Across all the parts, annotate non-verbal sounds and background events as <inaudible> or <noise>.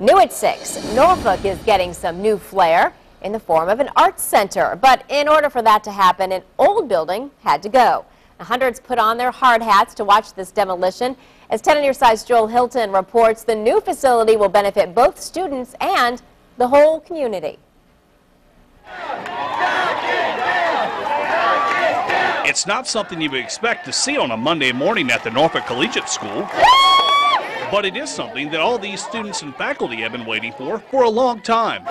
New at 6, Norfolk is getting some new flair in the form of an arts center. But in order for that to happen, an old building had to go. Hundreds put on their hard hats to watch this demolition. As 10 on your side's Joel Hilton reports, the new facility will benefit both students and the whole community. It's not something you would expect to see on a Monday morning at the Norfolk Collegiate School. But it is something that all these students and faculty have been waiting for for a long time.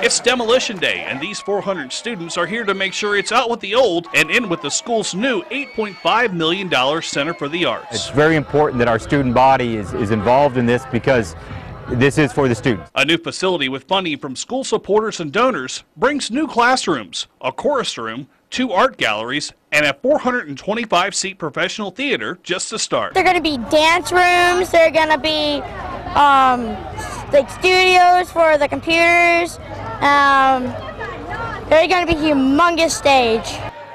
It's demolition day, and these 400 students are here to make sure it's out with the old and in with the school's new $8.5 million Center for the Arts. It's very important that our student body is, is involved in this because this is for the students. A new facility with funding from school supporters and donors brings new classrooms, a chorus room, two art galleries, and a 425 seat professional theater just to start. There are going to be dance rooms, there are going to be um, like studios for the computers, um, there are going to be humongous stage.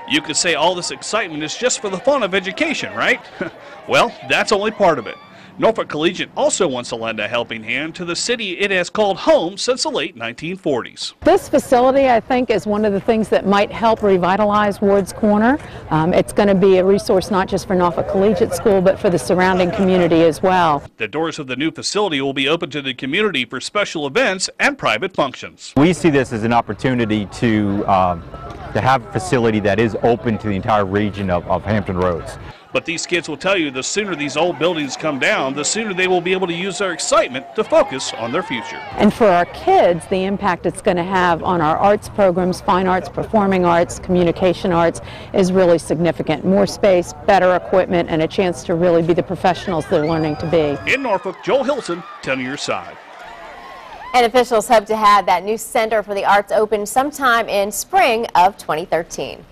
You could say all this excitement is just for the fun of education, right? <laughs> well, that's only part of it. Norfolk Collegiate also wants to lend a helping hand to the city it has called home since the late 1940s. This facility, I think, is one of the things that might help revitalize Ward's Corner. Um, it's going to be a resource not just for Norfolk Collegiate School, but for the surrounding community as well. The doors of the new facility will be open to the community for special events and private functions. We see this as an opportunity to, um, to have a facility that is open to the entire region of, of Hampton Roads. But these kids will tell you the sooner these old buildings come down, the sooner they will be able to use their excitement to focus on their future. And for our kids, the impact it's going to have on our arts programs, fine arts, performing arts, communication arts, is really significant. More space, better equipment, and a chance to really be the professionals they're learning to be. In Norfolk, Joel Hilton, 10 on your side. And officials hope to have that new Center for the Arts open sometime in spring of 2013.